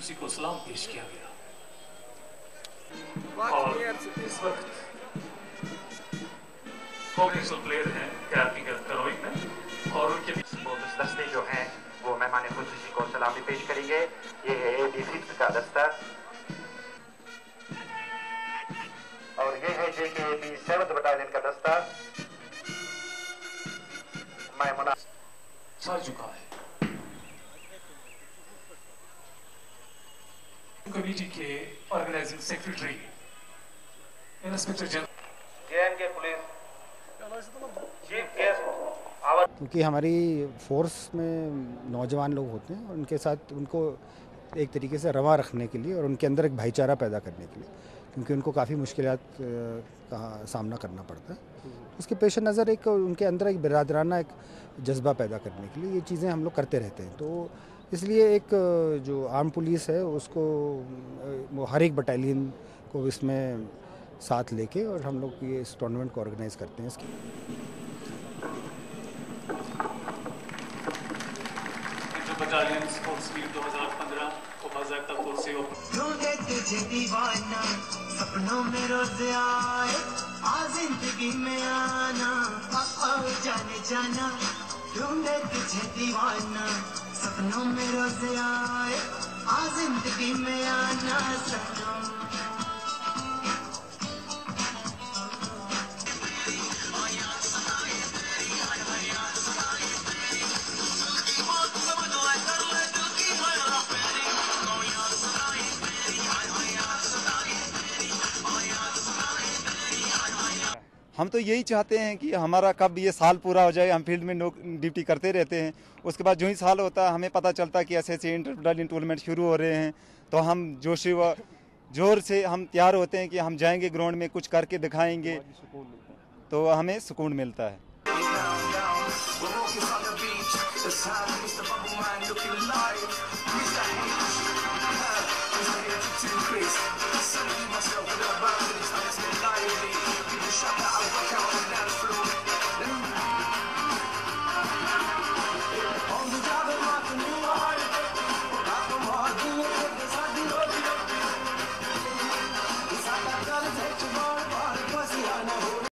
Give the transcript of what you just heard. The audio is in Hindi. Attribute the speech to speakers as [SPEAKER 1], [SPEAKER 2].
[SPEAKER 1] उसी को सलाम पेश किया गया। और इस वक्त प्लेयर हैं करोई में और उनके
[SPEAKER 2] वो दस्ते जो हैं वो मेहमान खुसूसी को सलामी पेश करेंगे। ये है ए डी फिफ्थ का दस्ता। और ये है जे के बी बटालियन का दस्ता।
[SPEAKER 1] कमेटी के organising secretary inspector general
[SPEAKER 2] J police chief guest
[SPEAKER 3] क्योंकि हमारी फोर्स में नौजवान लोग होते हैं और उनके साथ उनको एक तरीके से रवा रखने के लिए और उनके अंदर एक भाईचारा पैदा करने के लिए क्योंकि उनको काफ़ी मुश्किल का सामना करना पड़ता है। उसके पेश नज़र एक उनके अंदर एक बिरादराना एक जज्बा पैदा करने के लिए ये चीज़ें हम लोग करते रहते हैं। तो इसलिए एक जो आर्म पुलिस है उसको वो हर एक बटालियन को इसमें साथ लेके और हम लोग ये इस टूर्नामेंट को ऑर्गेनाइज करते हैं इसकी।
[SPEAKER 1] इंटर बटालियन स्पोर्ट्स मीट 2015 को बाजाबता तौर से ओपन
[SPEAKER 4] ढूंढे तुझे दीवाना सपनों में रोज आए आ ज़िंदगी में आना आ, आओ जाने जाना ढूंढे तुझे दीवाना। सपनों में रोज आए आ ज़िंदगी में आना सपनों
[SPEAKER 5] हम तो यही चाहते हैं कि हमारा कब ये साल पूरा हो जाए हम फ़ील्ड में ड्यूटी करते रहते हैं उसके बाद जो ही साल होता है हमें पता चलता कि ऐसे ऐसे इंटर बटालियन टूर्नामेंट शुरू हो रहे हैं तो हम जोशी व ज़ोर से हम तैयार होते हैं कि हम जाएँगे ग्राउंड में कुछ करके दिखाएँगे तो हमें सुकून मिलता है